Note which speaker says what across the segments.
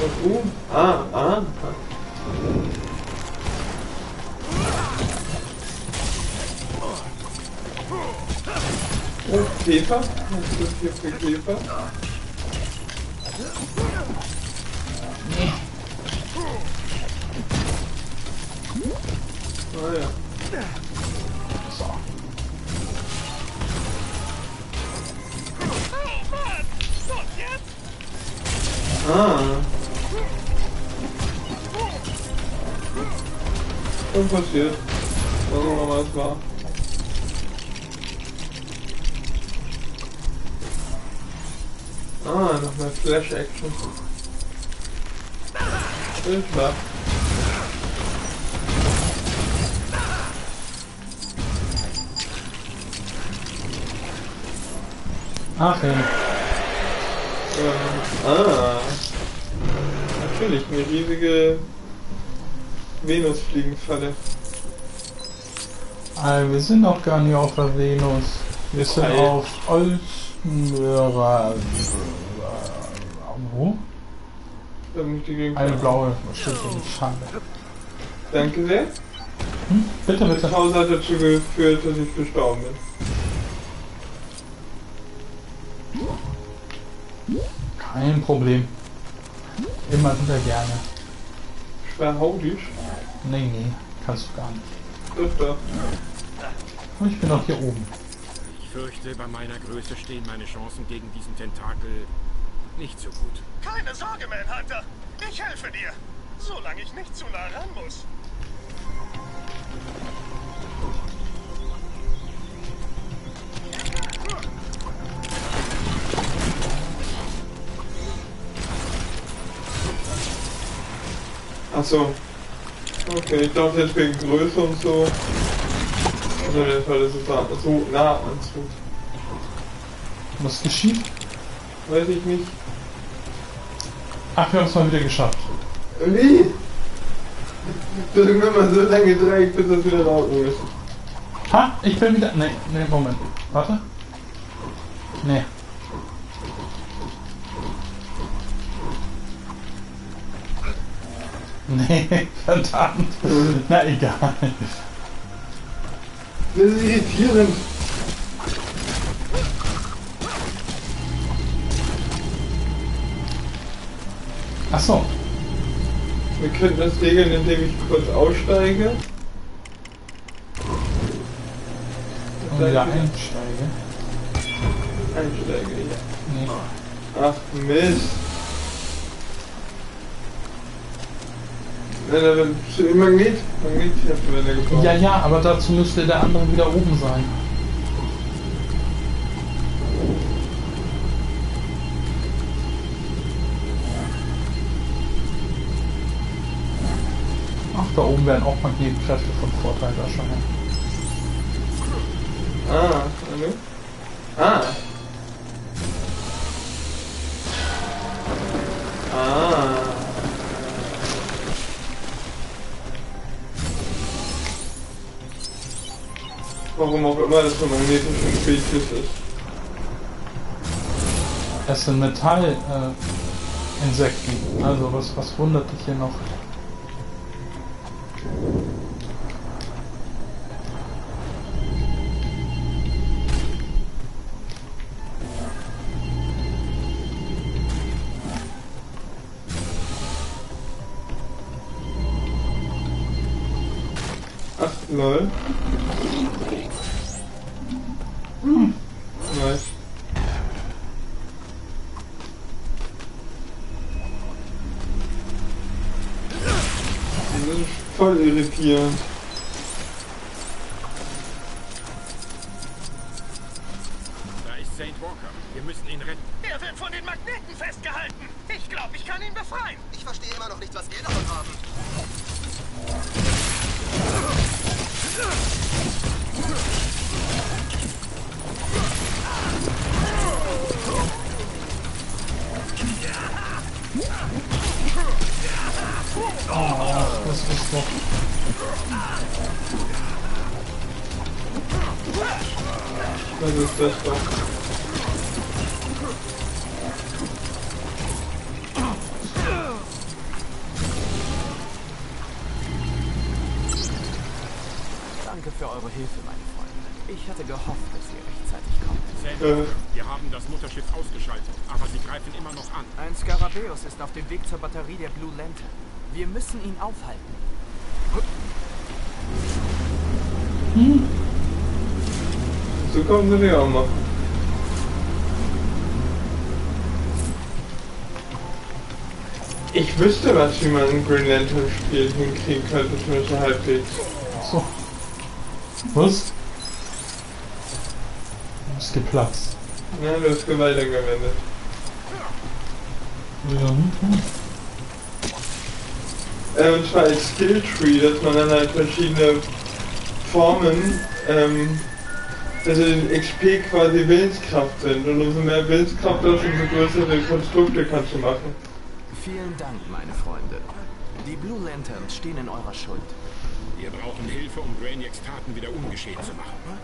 Speaker 1: Und U? Ah, ah. Oh, Käfer. Was ist hier für Käfer?
Speaker 2: Nee.
Speaker 1: Ah Was passiert? Was auch immer es war. Ah, noch mal Flash-Action. Ist klar.
Speaker 2: Ach ja.
Speaker 1: Ähm, ah. Natürlich, eine riesige Venusfliegenfalle.
Speaker 2: Ah, wir sind noch gar nicht auf der Venus. Wir sind
Speaker 1: Ei.
Speaker 2: auf Olsmörer. Wo? Eine blaue. Schade.
Speaker 1: Danke sehr.
Speaker 2: Hm? Bitte, bitte.
Speaker 1: Pause hat dazu geführt, dass ich gestorben bin.
Speaker 2: Kein Problem. Immer wieder gerne.
Speaker 1: Schwerhaudisch.
Speaker 2: Nee, nee, kannst du gar nicht.
Speaker 1: Das doch.
Speaker 2: Aber ich bin doch hier oben.
Speaker 3: Ich fürchte, bei meiner Größe stehen meine Chancen gegen diesen Tentakel nicht so gut.
Speaker 4: Keine Sorge, Manhunter. Ich helfe dir. Solange ich nicht zu nah ran muss.
Speaker 1: Ach so. Okay, ich dachte jetzt wegen Größe und so. Also der Fall ist es da so nah ans Fuß.
Speaker 2: Was geschieht?
Speaker 1: Weiß ich nicht.
Speaker 2: Ach, wir haben es mal wieder geschafft.
Speaker 1: Wie? Drücken wir mal so lange Dreieck, bis das wieder laut ist.
Speaker 2: Ha, ich bin wieder. Nee, nee, Moment. Warte. Nee. Nee, verdammt. Na egal.
Speaker 1: Das ist irritierend.
Speaker 2: Ach so.
Speaker 1: Wir könnten das regeln, indem ich kurz aussteige.
Speaker 2: Und
Speaker 1: Dann
Speaker 2: wieder einsteige.
Speaker 1: Einsteige, ja.
Speaker 2: Nee.
Speaker 1: Ach Mist. Nein, da wird Magnet, Magnetkräfte gebraucht.
Speaker 2: Ja, ja, aber dazu müsste der andere wieder oben sein. Ach, da oben werden auch Magnetkräfte von Vorteil erscheinen.
Speaker 1: Ah, hallo? Ah. Ah. Warum auch immer das von magnetischen Spezies ist.
Speaker 2: Es sind Metallinsekten. Äh, also, was, was wundert dich hier noch?
Speaker 1: Ach, lol. Das ist voll irritierend.
Speaker 2: das ist doch.
Speaker 1: Das ist das doch.
Speaker 5: Danke für eure Hilfe, meine Freunde. Ich hatte gehofft, dass ihr rechtzeitig kommt.
Speaker 3: Selber,
Speaker 1: äh.
Speaker 3: wir haben das Mutterschiff ausgeschaltet, aber sie greifen immer noch an.
Speaker 5: Ein Skarabäus ist auf dem Weg zur Batterie der Blue Lantern. Wir müssen ihn aufhalten.
Speaker 1: So kommen sie nicht auch mal. Ich wüsste was, wie man ein Green Lantern Spiel hinkriegen könnte, zumindest halbwegs.
Speaker 2: So. Was? Du bist geplatzt.
Speaker 1: Ja, du hast Gewalt angewendet.
Speaker 2: Ja, hm, hm.
Speaker 1: Äh, und zwar als Skill Tree, dass man dann halt verschiedene Formen, ähm, also in XP quasi Willenskraft sind. Und umso mehr Willenskraft du hast, umso größere Konstrukte kannst du machen.
Speaker 5: Vielen Dank, meine Freunde. Die Blue Lanterns stehen in eurer Schuld.
Speaker 3: Wir brauchen Hilfe, um Brainiacs Taten wieder ungeschehen zu machen.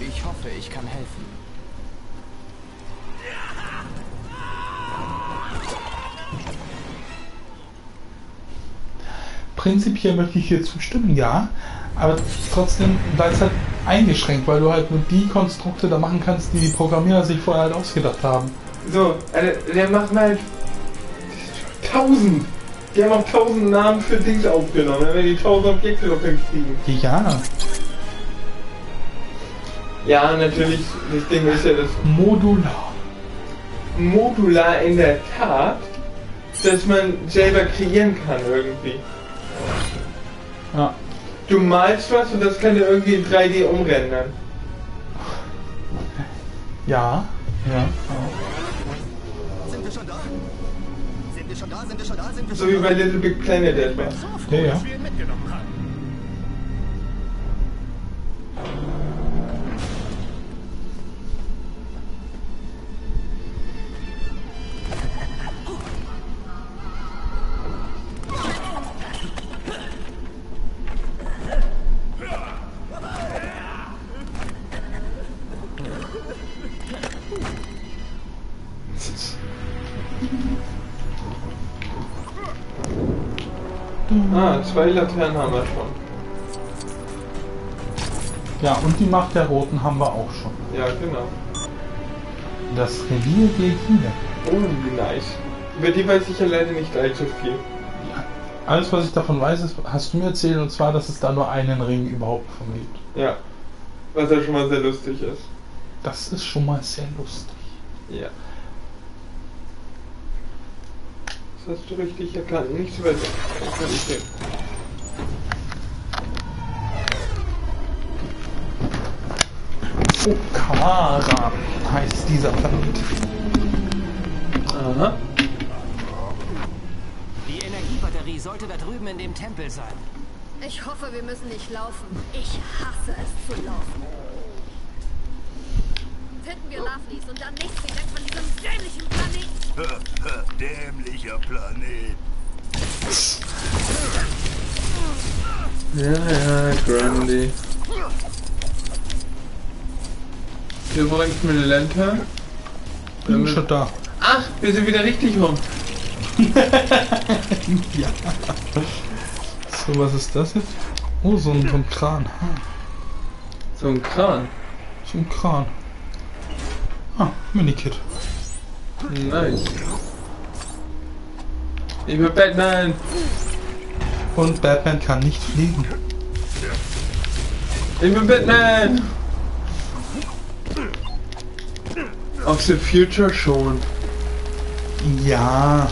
Speaker 5: Ich hoffe, ich kann helfen.
Speaker 2: Prinzipiell möchte ich hier zustimmen, ja. Aber trotzdem bleibt es halt eingeschränkt, weil du halt nur die Konstrukte da machen kannst, die die Programmierer sich vorher halt ausgedacht haben.
Speaker 1: So, also, der macht halt tausend. Die haben auch tausend Namen für Dings aufgenommen, wenn die tausend Objekte noch hinkriegen.
Speaker 2: Ja,
Speaker 1: Ja, natürlich, das Ding ist ja das
Speaker 2: modular.
Speaker 1: Modular in der Tat, dass man selber kreieren kann irgendwie.
Speaker 2: Ja.
Speaker 1: Du malst was und das kann dir irgendwie in 3D umrendern.
Speaker 2: Ja, ja. ja.
Speaker 6: Sind wir schon da? Sind wir schon da? Sind wir schon da? Sind wir
Speaker 1: So
Speaker 6: schon
Speaker 1: wie
Speaker 6: da?
Speaker 1: bei Little Big Planet etwa.
Speaker 4: So
Speaker 2: Ja, ja.
Speaker 1: Ah, zwei Laternen haben wir schon.
Speaker 2: Ja, und die Macht der Roten haben wir auch schon.
Speaker 1: Ja, genau.
Speaker 2: Das Revier Gegine.
Speaker 1: Oh, wie nice. Über die weiß ich ja leider nicht allzu viel.
Speaker 2: Alles, was ich davon weiß, ist, hast du mir erzählt, und zwar, dass es da nur einen Ring überhaupt von gibt.
Speaker 1: Ja. Was ja schon mal sehr lustig ist.
Speaker 2: Das ist schon mal sehr lustig.
Speaker 1: Ja. Das hast du richtig erkannt. Nicht so weit weg. Das kann ich sehen.
Speaker 2: Okara heißt dieser Planet.
Speaker 1: Aha.
Speaker 7: Die Energiebatterie sollte da drüben in dem Tempel sein.
Speaker 8: Ich hoffe, wir müssen nicht laufen. Ich hasse es zu laufen. Finden wir Lovelies und dann nichts wie weg von diesem dämlichen Planeten.
Speaker 4: Dämlicher Planet.
Speaker 1: Ja, ja, Grundy. Du bringst mir eine Lantern.
Speaker 2: Bin schon da.
Speaker 1: Ach, wir sind wieder richtig rum.
Speaker 2: Ja. So, was ist das jetzt? Oh, so ein, so ein Kran. Ah,
Speaker 1: So ein Kran.
Speaker 2: So ein Kran. Ah, Minikit.
Speaker 1: Nice. Ich bin Batman.
Speaker 2: Und Batman kann nicht fliegen.
Speaker 1: Ich bin Batman. Of the Future schon.
Speaker 2: Ja.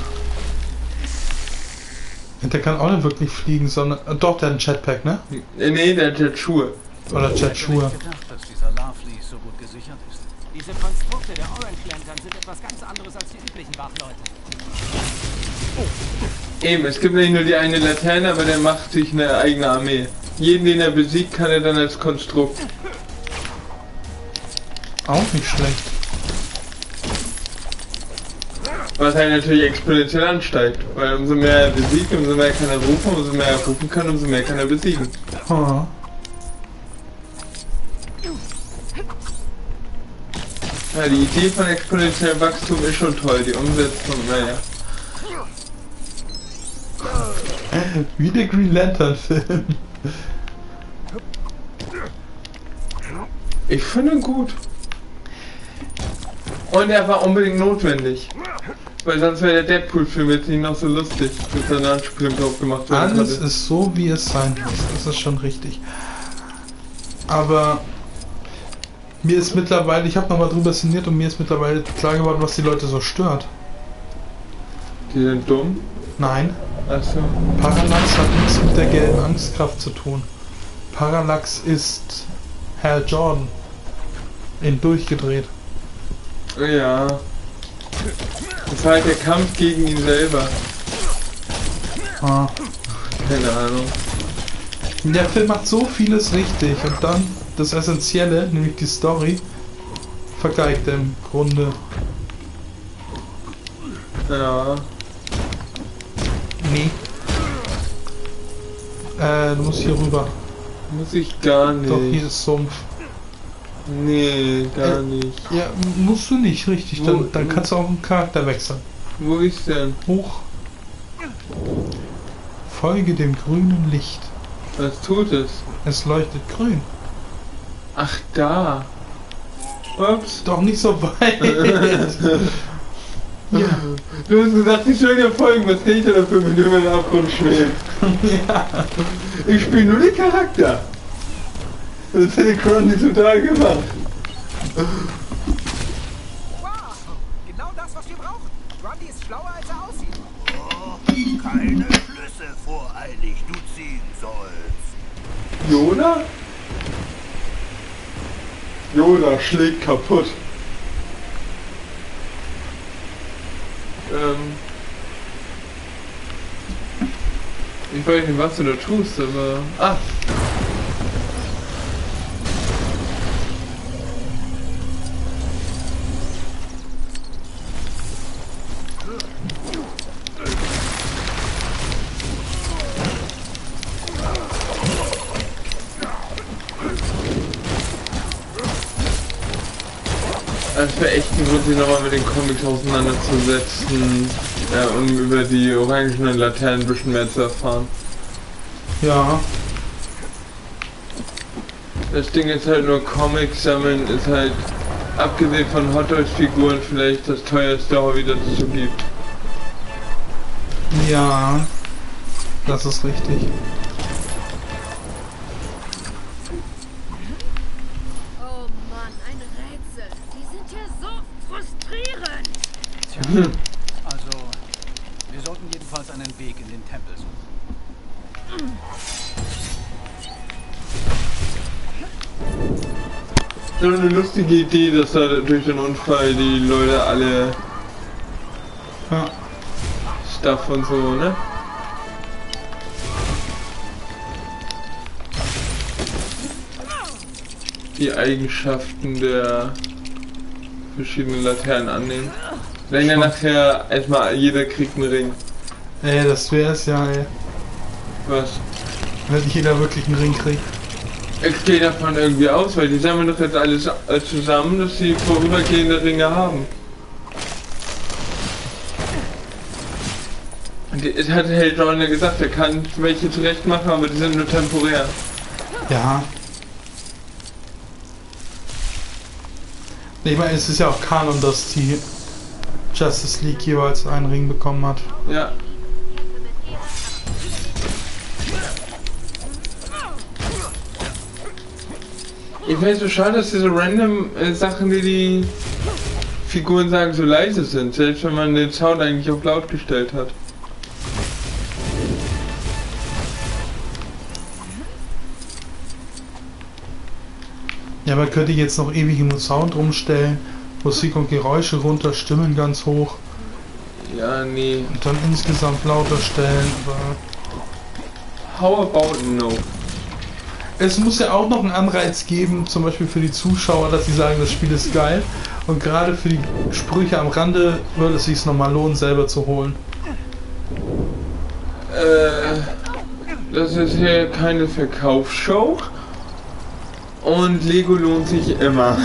Speaker 2: Und Der kann auch nicht wirklich fliegen, sondern. äh, Doch, der hat einen Jetpack, ne?
Speaker 1: Äh, Nee, der hat jetzt Schuhe.
Speaker 2: Oder Jetschuhe.
Speaker 5: gedacht, dass dieser Lovely so gut gesichert ist.
Speaker 7: Diese Konstrukte der Orange Lantern sind etwas ganz anderes als die üblichen Wachleute.
Speaker 1: Eben, es gibt nicht nur die eine Laterne, aber der macht sich eine eigene Armee. Jeden, den er besiegt, kann er dann als Konstrukt.
Speaker 2: Auch nicht schlecht.
Speaker 1: Was halt natürlich exponentiell ansteigt. Weil umso mehr er besiegt, umso mehr kann er rufen, umso mehr er rufen kann, umso mehr kann er besiegen.
Speaker 2: Ha.
Speaker 1: Ja, die Idee von exponentiellem Wachstum ist schon toll, die Umsetzung, naja.
Speaker 2: Wie der Green Lantern Film.
Speaker 1: Ich finde ihn gut. Und er war unbedingt notwendig. Weil sonst wäre der Deadpool-Film jetzt nicht noch so lustig, dann eine Anspielung drauf gemacht werden
Speaker 2: Alles
Speaker 1: konnte.
Speaker 2: ist so, wie es sein muss. Das ist schon richtig. Aber mir ist mittlerweile, ich habe nochmal drüber sinniert und mir ist mittlerweile klar geworden, was die Leute so stört.
Speaker 1: Die sind dumm.
Speaker 2: Nein,
Speaker 1: Achso.
Speaker 2: Parallax hat nichts mit der gelben Angstkraft zu tun. Parallax ist Hal Jordan. In durchgedreht.
Speaker 1: Ja. Das war halt der Kampf gegen ihn selber.
Speaker 2: Ah.
Speaker 1: Keine Ahnung.
Speaker 2: Der Film macht so vieles richtig und dann das Essentielle, nämlich die Story, vergeigt er im Grunde.
Speaker 1: Ja.
Speaker 2: Äh, du musst hier rüber.
Speaker 1: Muss ich gar nicht.
Speaker 2: Doch, hier ist Sumpf.
Speaker 1: Nee, gar
Speaker 2: Äh,
Speaker 1: nicht.
Speaker 2: Ja, musst du nicht, richtig.
Speaker 1: Wo-
Speaker 2: Dann, dann kannst du auch einen Charakter wechseln.
Speaker 1: Wo ist denn?
Speaker 2: Hoch. Folge dem grünen Licht.
Speaker 1: Was tut es?
Speaker 2: Es leuchtet grün.
Speaker 1: Ach, da. Ups.
Speaker 2: Doch nicht so weit.
Speaker 1: Ja. Du hast gesagt, ich soll dir folgen. Was kann ich da dafür, wenn du über den Abgrund schwebst?
Speaker 2: ja.
Speaker 1: Ich spiele nur den Charakter. Das hätte Crowley total gemacht.
Speaker 5: Wow, genau das, was wir brauchen. Grundy ist schlauer, als er aussieht.
Speaker 6: Oh, keine Schlüsse voreilig du ziehen sollst.
Speaker 1: Yoda? Yoda schlägt kaputt. Ähm. Ich weiß nicht, was du da tust, aber. Ah! Es wäre echt ein Grund, sich nochmal mit den Comics auseinanderzusetzen, ja, um über die orangenen Laternen ein bisschen mehr zu erfahren.
Speaker 2: ja.
Speaker 1: Das Ding ist halt nur Comics sammeln, ist halt, abgesehen von Hot Toys Figuren, vielleicht das teuerste Hobby, das es so gibt.
Speaker 2: Ja. Das ist richtig.
Speaker 7: Also, wir sollten jedenfalls einen Weg in den Tempel suchen.
Speaker 1: So eine lustige Idee, dass da durch den Unfall die Leute alle
Speaker 2: Ja.
Speaker 1: Stuff und so, ne? Die Eigenschaften der verschiedenen Laternen annehmen. Wenn ja nachher erstmal jeder kriegt einen Ring.
Speaker 2: Ey, das wär's ja, ey.
Speaker 1: Was?
Speaker 2: Wenn jeder wirklich einen Ring kriegt.
Speaker 1: Ich gehe davon irgendwie aus, weil die sammeln doch jetzt alles äh, zusammen, dass sie vorübergehende Ringe haben. Es hat Hell John ja gesagt, er kann welche zurecht machen, aber die sind nur temporär.
Speaker 2: Ja. Ich meine, es ist ja auch Kanon, dass die Justice League jeweils einen Ring bekommen hat.
Speaker 1: Ja. Ich finde es so schade, dass diese random äh, Sachen, die die Figuren sagen, so leise sind, selbst wenn man den Sound eigentlich auf laut gestellt hat.
Speaker 2: Ja, man könnte jetzt noch ewig nur Sound rumstellen, Musik und Geräusche runter, Stimmen ganz hoch
Speaker 1: Ja, nee.
Speaker 2: und dann insgesamt lauter stellen, aber
Speaker 1: How about no?
Speaker 2: es muss ja auch noch einen Anreiz geben, zum Beispiel für die Zuschauer, dass sie sagen, das Spiel ist geil. Und gerade für die Sprüche am Rande würde es sich nochmal lohnen, selber zu holen.
Speaker 1: Äh, das ist hier keine Verkaufsshow. Und Lego lohnt sich immer.